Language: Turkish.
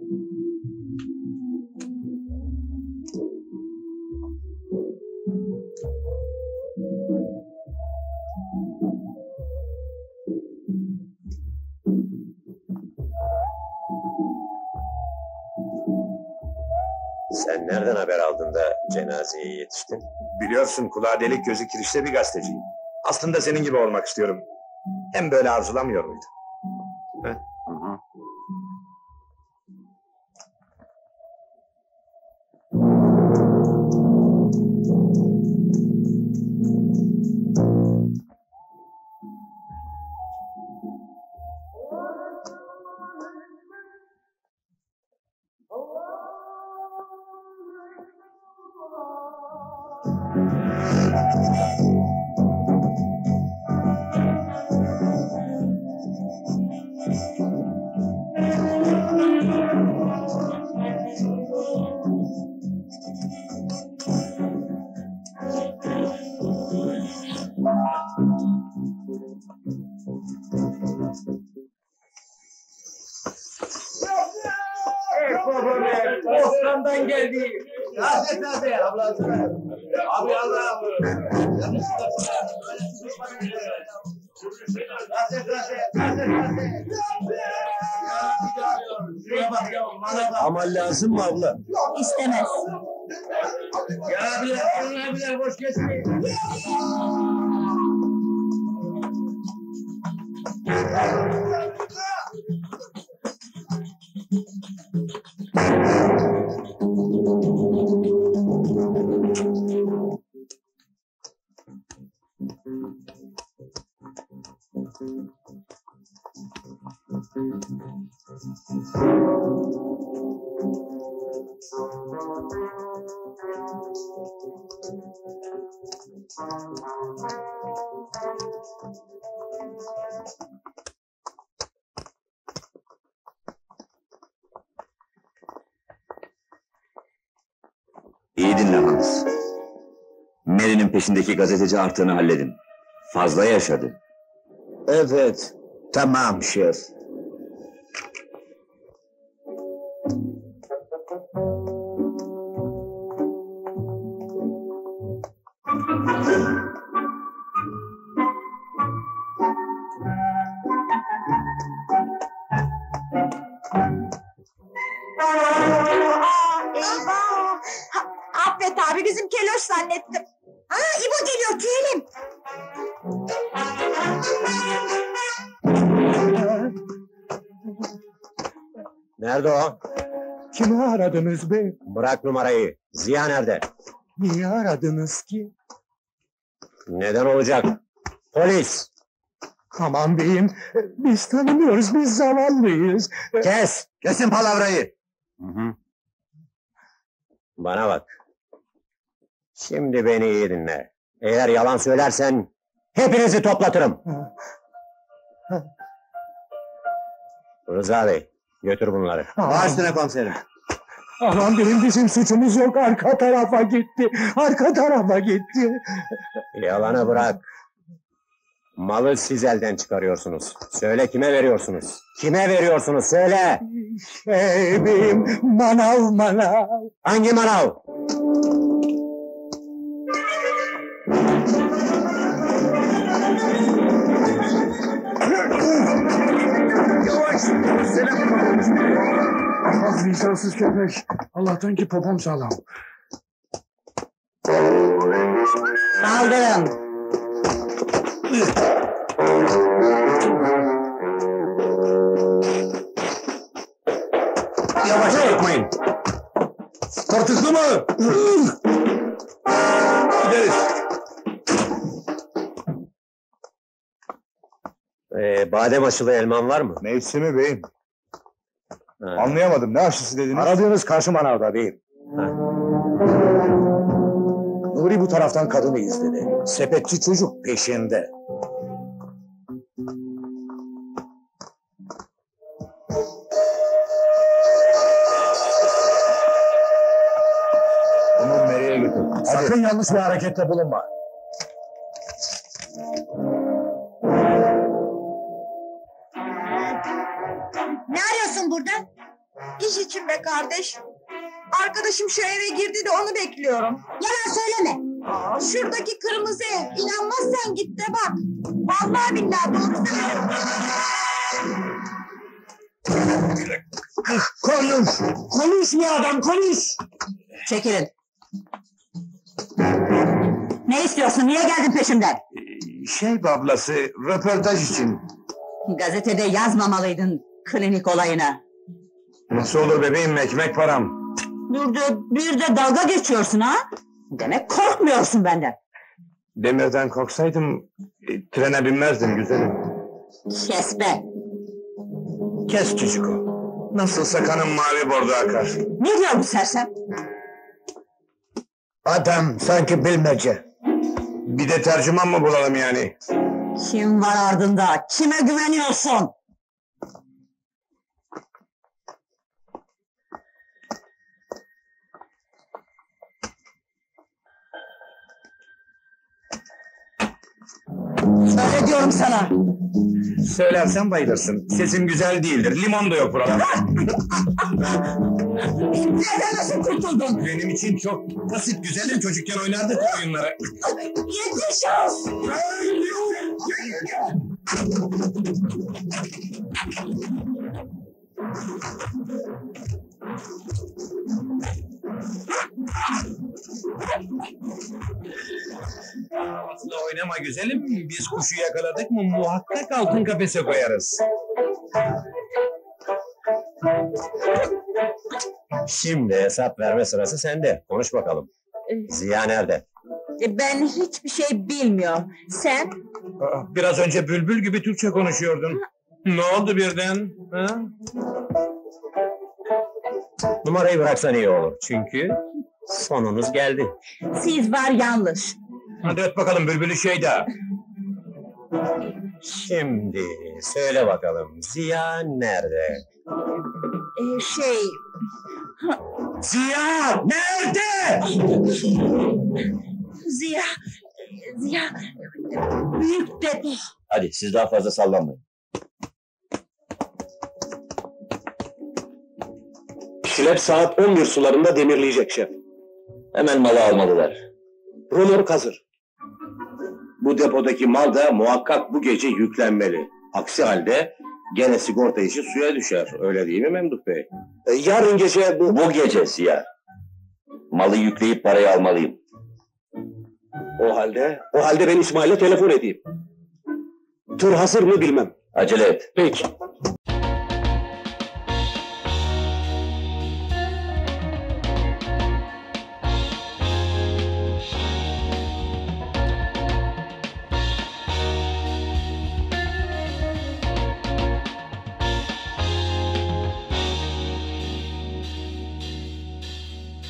Sen nereden haber aldın da cenazeye yetiştin? Biliyorsun kulağı delik gözü kirişte bir gazeteciyim. Aslında senin gibi olmak istiyorum. Hem böyle arzulamıyor muydun? Osman'dan geldi. Taze taze ablası. Abi Allah. Ya. Amal lazım mı abla? İstemez. Ya abiler, ya abiler boş geçmeyin. İyi dinle Hans. Mary'nin peşindeki gazeteci artığını halledin. Fazla yaşadı. Evet. Tamam şef. Abi bizim keloş zannettim. Aa, İbo geliyor tüyelim. Nerede o? Kimi aradınız bey? Bırak numarayı. Ziya nerede? Niye aradınız ki? Neden olacak? Polis! Aman beyim, biz tanımıyoruz, biz zavallıyız. Kes! Kesin palavrayı. Bana bak. Şimdi beni iyi dinle. Eğer yalan söylersen hepinizi toplatırım. Rıza Bey, götür bunları. Baş üstüne komiserim. Aman beyim bizim suçumuz yok, arka tarafa gitti, arka tarafa gitti. Yalanı bırak. Malı siz elden çıkarıyorsunuz. Söyle kime veriyorsunuz? Kime veriyorsunuz? Söyle! Şey beyim, manav manav. Hangi manav? Vicdansız köpek. Allah'tan ki popom sağlam. Kaldırın. Yavaş yapmayın. Tırtıklı mı? Gideriz. Ee, badem aşılı elman var mı? Mevsimi beyim. Ha. Anlayamadım. Ne aşısı dediniz? Aradığınız karşı manavda beyim. Nuri bu taraftan kadını izledi. Sepetçi çocuk peşinde. Bunu nereye götür? Sakın yanlış bir harekette bulunma. Burada? İş için be kardeş. Arkadaşım şu eve girdi de onu bekliyorum. Yalan söyleme. Aa, şuradaki kırmızı ev. İnanmazsan git de bak. Vallahi billahi doğru söylüyorum. Konuş. Konuş mu adam konuş. Çekilin. Ne istiyorsun? Niye geldin peşimden? Şey ablası, röportaj için. Gazetede yazmamalıydın klinik olayını. Nasıl olur bebeğim, ekmek param. Bir de, bir de dalga geçiyorsun ha? Demek korkmuyorsun benden. Demirden korksaydım, e, trene binmezdim güzelim. Kes be. Kes çocuk o. Nasılsa kanım mavi bordo akar. Ne diyor bu sersem? Adam sanki bilmece. Bir de tercüman mı bulalım yani? Kim var ardında? Kime güveniyorsun? Söyle diyorum sana. Söylersen bayılırsın. Sesim güzel değildir. Limon da yok buralarda. Nereden nasıl kurtuldun? Benim için çok basit güzelim. Çocukken oynardık bu oyunları. Yetiş olsun. Aslında oynama güzelim. Biz kuşu yakaladık mı muhakkak altın kafese koyarız. Şimdi hesap verme sırası sende. Konuş bakalım. Ziya nerede? Ben hiçbir şey bilmiyorum. Sen? Aa, Biraz önce bülbül gibi Türkçe konuşuyordun. Ne oldu birden? Ha? Numarayı bıraksan iyi olur. Çünkü sonunuz geldi. Siz var yanlış. Hadi öt bakalım bülbülü şey de. Şimdi söyle bakalım Ziya nerede? Ee, şey... Ziya nerede? Ziya... Ziya... Büyük dede. Hadi siz daha fazla sallanmayın. Şilep saat 11 sularında demirleyecek şef. Hemen malı almalılar. Rumor hazır. Bu depodaki mal da muhakkak bu gece yüklenmeli. Aksi halde gene sigorta işi suya düşer. Öyle değil mi Memduh Bey? E, yarın gece bu... Bu gece Ziya. Malı yükleyip parayı almalıyım. O halde, o halde ben İsmail'e telefon edeyim. Tır hazır mı bilmem. Acele et. Peki.